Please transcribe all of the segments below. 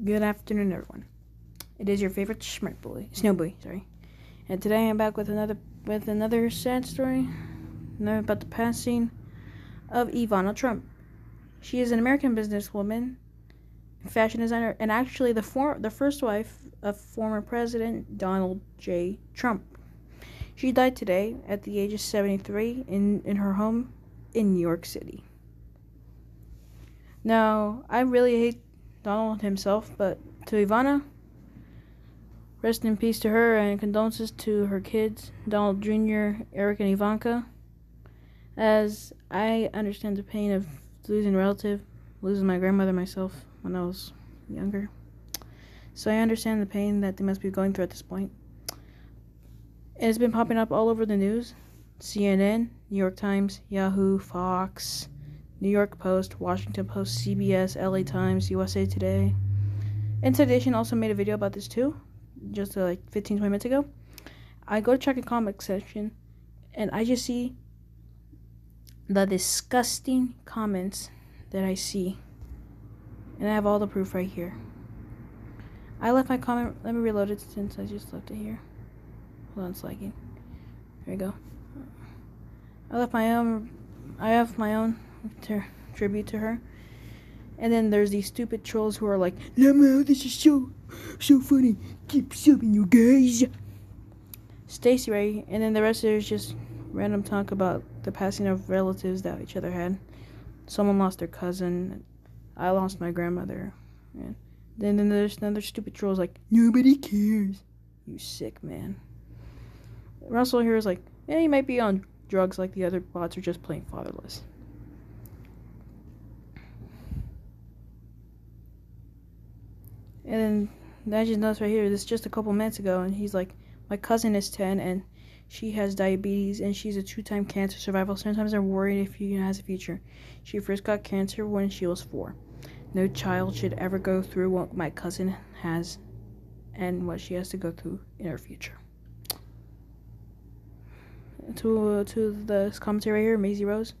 Good afternoon, everyone. It is your favorite Schmidt boy, Snowboi, sorry. And today I'm back with another with another sad story, about the passing of Ivana Trump. She is an American businesswoman, fashion designer, and actually the for, the first wife of former President Donald J. Trump. She died today at the age of 73 in, in her home in New York City. Now, I really hate Donald himself, but to Ivana, rest in peace to her and condolences to her kids, Donald Jr., Eric, and Ivanka. As I understand the pain of losing a relative, losing my grandmother myself when I was younger. So I understand the pain that they must be going through at this point. It's been popping up all over the news CNN, New York Times, Yahoo, Fox, New York Post, Washington Post, CBS, LA Times, USA Today. Inside Edition also made a video about this too, just uh, like 15 20 minutes ago. I go to check the comic section and I just see the disgusting comments that I see. And I have all the proof right here. I left my comment, let me reload it since I just left it here. Hold on, it's lagging. There we go. I left my own, I have my own to tribute to her. And then there's these stupid trolls who are like, Lamo, this is so, so funny. Keep subbing, you guys. Stacy Ray, and then the rest is just random talk about the passing of relatives that each other had. Someone lost their cousin. I lost my grandmother. And then, then there's another stupid trolls like, nobody cares. You sick man. Russell here is like, yeah, he might be on drugs like the other bots are just plain fatherless. And then I just noticed right here, this is just a couple minutes ago, and he's like, My cousin is 10 and she has diabetes and she's a two time cancer survivor. Sometimes I'm worried if she has a future. She first got cancer when she was four. No child should ever go through what my cousin has and what she has to go through in her future. To, uh, to the commentary right here, Maisie Rose.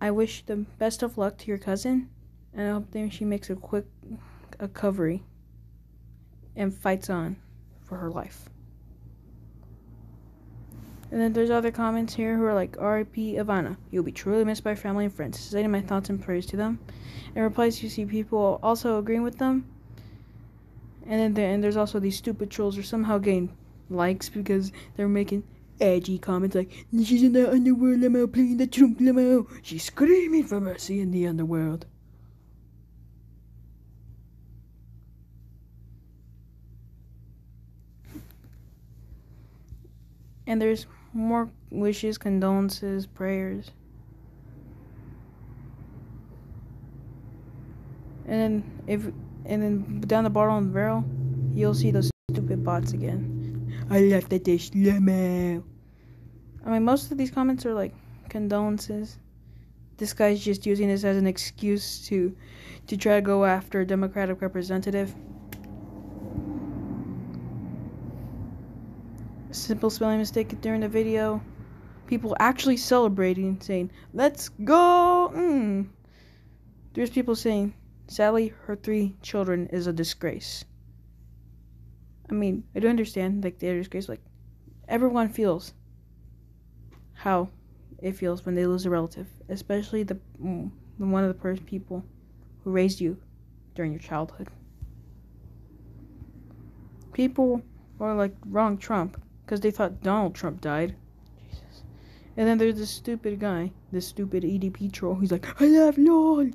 I wish the best of luck to your cousin, and I hope that she makes a quick recovery and fights on for her life. And then there's other comments here who are like, R.I.P. Ivana, you'll be truly missed by family and friends. Sending my thoughts and prayers to them. In replies, you see people also agreeing with them. And then and there's also these stupid trolls who somehow gain likes because they're making edgy comments like, She's in the underworld, limo, playing the Trump limo. She's screaming for mercy in the underworld. And there's more wishes, condolences, prayers. And then if and then down the bottom of the barrel, you'll see those stupid bots again. I left the dish limo. I mean, most of these comments are like condolences. This guy's just using this as an excuse to to try to go after a Democratic representative. Simple spelling mistake during the video. People actually celebrating, saying, Let's go! Mm. There's people saying, Sally, her three children is a disgrace. I mean, I do understand, like, they're disgrace. Like, everyone feels how it feels when they lose a relative, especially the, mm, the one of the first people who raised you during your childhood. People are like wrong Trump because they thought Donald Trump died. Jesus. And then there's this stupid guy, this stupid EDP troll, who's like, I love LOL.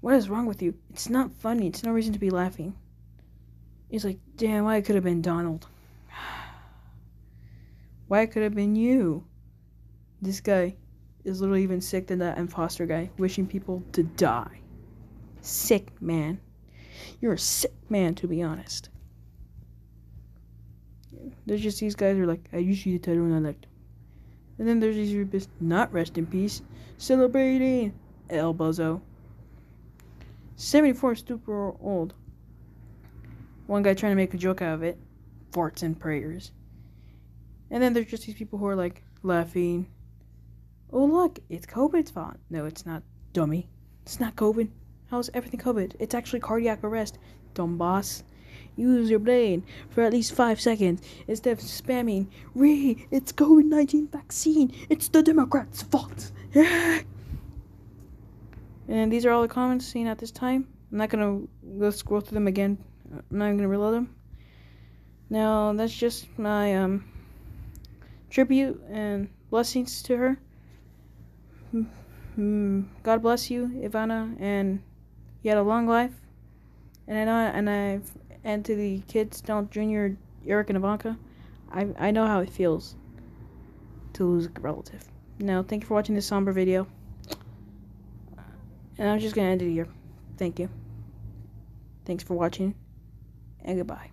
What is wrong with you? It's not funny. It's no reason to be laughing. He's like, damn, why it could have been Donald. why it could have been you. This guy is literally even sick than that imposter guy, wishing people to die. Sick man. You're a sick man, to be honest. There's just these guys who are like, I used to see usually tell when I liked And then there's these rapists, not rest in peace, celebrating El Bozo. 74 super old. One guy trying to make a joke out of it. Farts and prayers. And then there's just these people who are like laughing. Oh look, it's COVID's fault. No, it's not, dummy. It's not COVID. How's everything COVID? It's actually cardiac arrest, dumb boss. Use your brain for at least five seconds instead of spamming, Re, it's COVID 19 vaccine. It's the Democrats' fault. and these are all the comments seen at this time. I'm not going to go scroll through them again. I'm not even going to reload them. Now, that's just my um, tribute and blessings to her. God bless you, Ivana, and you had a long life. And I know, and I, and to the kids, Donald Jr., Eric, and Ivanka, I I know how it feels to lose a relative. Now, thank you for watching this somber video. And I'm just gonna end it here. Thank you. Thanks for watching, and goodbye.